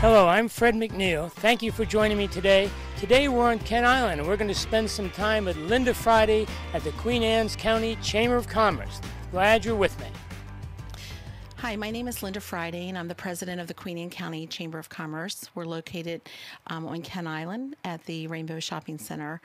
Hello, I'm Fred McNeil. Thank you for joining me today. Today we're on Kent Island and we're going to spend some time with Linda Friday at the Queen Anne's County Chamber of Commerce. Glad you're with me. Hi, my name is Linda Friday, and I'm the president of the Queen Anne County Chamber of Commerce. We're located um, on Kent Island at the Rainbow Shopping Center.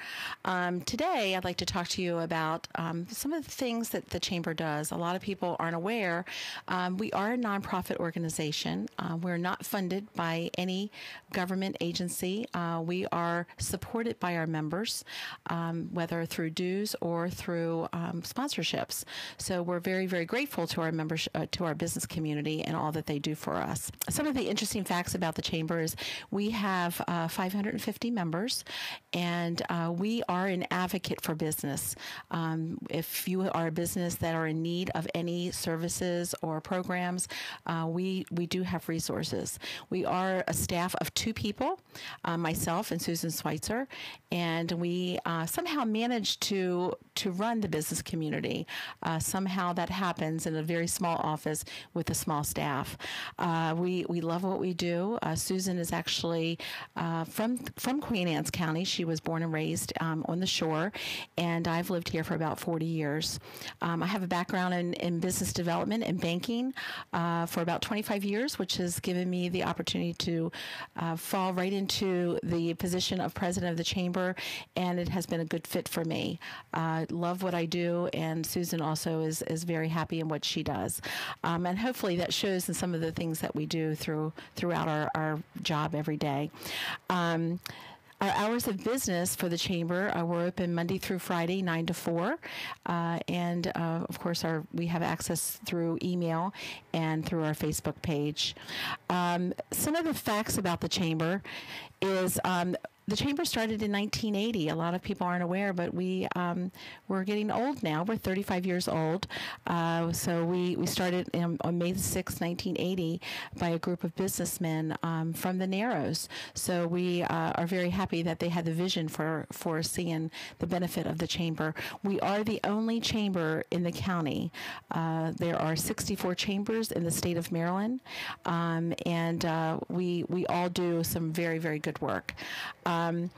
Um, today, I'd like to talk to you about um, some of the things that the Chamber does. A lot of people aren't aware. Um, we are a nonprofit organization. Uh, we're not funded by any government agency. Uh, we are supported by our members, um, whether through dues or through um, sponsorships. So we're very, very grateful to our members, uh, to our business community and all that they do for us. Some of the interesting facts about the chamber is we have uh, 550 members, and uh, we are an advocate for business. Um, if you are a business that are in need of any services or programs, uh, we we do have resources. We are a staff of two people, uh, myself and Susan Schweitzer, and we uh, somehow manage to to run the business community. Uh, somehow that happens in a very small office with a small staff. Uh, we we love what we do. Uh, Susan is actually uh, from from Queen Anne's County. She was born and raised um, on the shore, and I've lived here for about 40 years. Um, I have a background in, in business development and banking uh, for about 25 years, which has given me the opportunity to uh, fall right into the position of president of the chamber, and it has been a good fit for me. Love what I do, and Susan also is is very happy in what she does, um, and hopefully that shows in some of the things that we do through throughout our, our job every day. Um, our hours of business for the chamber uh, we're open Monday through Friday, nine to four, uh, and uh, of course our we have access through email and through our Facebook page. Um, some of the facts about the chamber is um, the chamber started in 1980. A lot of people aren't aware, but we um, we're getting old now. We're 35 years old. Uh, so we we started in, on May 6, 1980, by a group of businessmen um, from the Narrows. So we uh, are very happy that they had the vision for for seeing the benefit of the chamber. We are the only chamber in the county. Uh, there are 64 chambers in the state of Maryland, um, and uh, we we all do some very very good work. Um,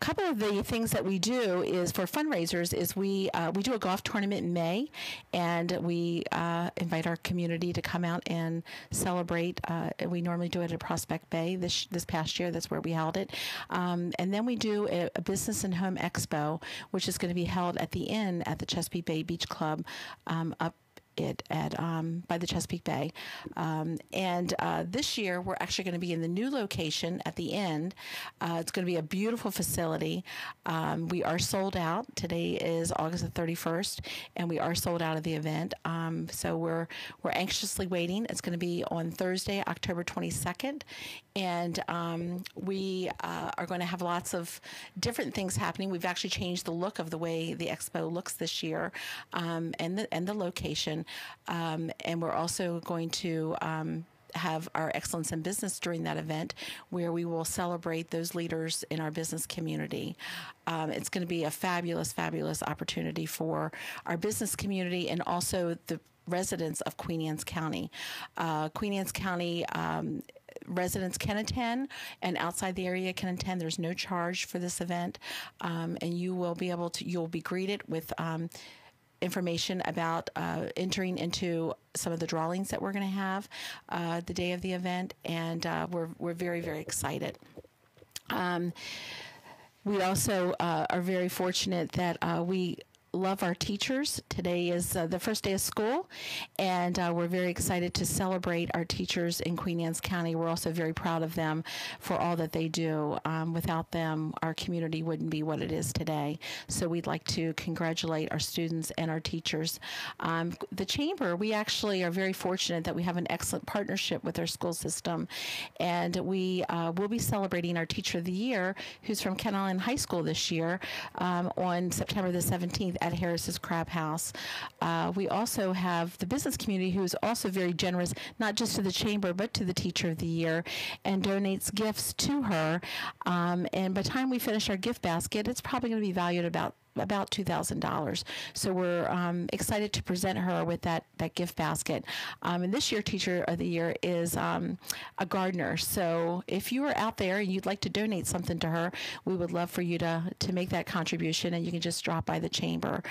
couple of the things that we do is for fundraisers is we uh, we do a golf tournament in May, and we uh, invite our community to come out and celebrate. Uh, we normally do it at Prospect Bay. This this past year, that's where we held it, um, and then we do a, a, business and home expo, which is going to be held at the inn at the Chesapeake Bay Beach Club um, up it at um, by the Chesapeake Bay. Um, and uh, this year, we're actually going to be in the new location at the end. Uh, it's going to be a beautiful facility. Um, we are sold out. Today is August the 31st, and we are sold out of the event. Um, so we're we're anxiously waiting. It's going to be on Thursday, October 22nd, and um, we uh, are going to have lots of different things happening. We've actually changed the look of the way the expo looks this year, um, and the and the location. Um, and we're also going to um, have our excellence in business during that event where we will celebrate those leaders in our business community. Um, it's going to be a fabulous, fabulous opportunity for our business community and also the residents of Queen Anne's County. Uh, Queen Anne's County um, residents can attend and outside the area can attend. There's no charge for this event, um, and you will be able to. You'll be greeted with. Um, information about uh, entering into some of the drawings that we're going to have uh, the day of the event, and uh, we're we're very very excited. Um, we also uh, are very fortunate that uh, we love our teachers. Today is uh, the first day of school, and uh, we're very excited to celebrate our teachers in Queen Anne's County. We're also very proud of them for all that they do. Um, without them, our community wouldn't be what it is today. So we'd like to congratulate our students and our teachers. Um, the Chamber, we actually are very fortunate that we have an excellent partnership with our school system, and we uh, will be celebrating our Teacher of the Year, who's from Kent Island High School this year, um, on September the 17th at Harris's Crab House. Uh, we also have the business community who is also very generous, not just to the chamber, but to the Teacher of the Year, and donates gifts to her. Um, and by the time we finish our gift basket, it's probably going to be valued about about two thousand dollars. So we're um, excited to present her with that that gift basket. Um, and this year, Teacher of the Year is um, a gardener. So if you are out there and you'd like to donate something to her, we would love for you to to make that contribution, and you can just drop by the chamber.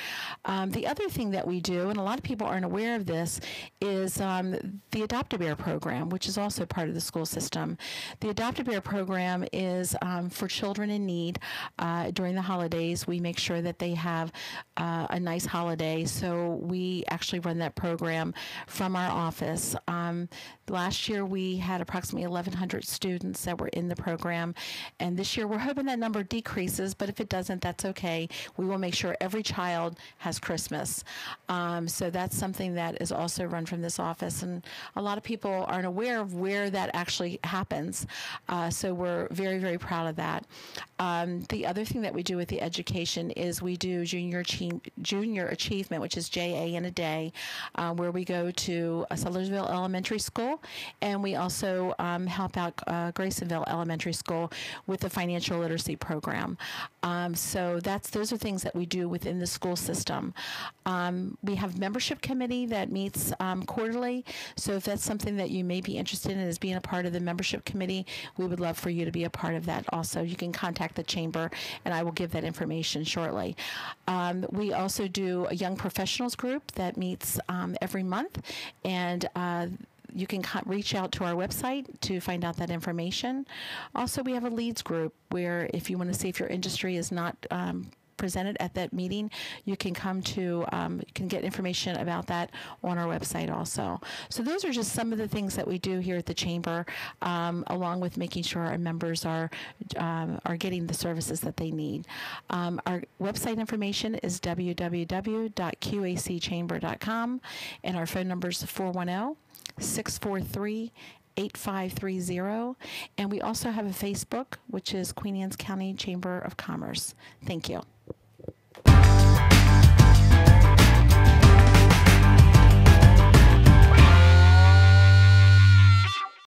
Um, the other thing that we do, and a lot of people aren't aware of this, is um, the Adopt a Bear program, which is also part of the school system. The Adopt a Bear program is um, for children in need uh, during the holidays. We make sure that they have uh, a nice holiday. So we actually run that program from our office. Um, last year we had approximately 1,100 students that were in the program, and this year we're hoping that number decreases. But if it doesn't, that's okay. We will make sure every child has Christmas. Um, so that's something that is also run from this office, and a lot of people aren't aware of where that actually happens. Uh, so we're very, very proud of that. Um, the other thing that we do with the education is we do junior junior achievement, which is JA in a day, uh, where we go to Sudlersville Elementary School, and we also um, help out uh, Grasonville Elementary School with the financial literacy program. Um, so that's those are things that we do within the school system. Um, we have membership committee that meets um, quarterly. So if that's something that you may be interested in as being a part of the membership committee, we would love for you to be a part of that. Also, you can contact the chamber, and I will give that information shortly. Um, we also do a young professionals group that meets um, every month, and uh, you can reach out to our website to find out that information. Also, we have a leads group where if you want to see if your industry is not um, presented at that meeting, you can come to, um, you can get information about that on our website also. So those are just some of the things that we do here at the Chamber, um, along with making sure our members are, um, are getting the services that they need. Um, our website information is www.qacchamber.com and our phone number is 410 643 8530. And we also have a Facebook, which is Queen Anne's County Chamber of Commerce. Thank you.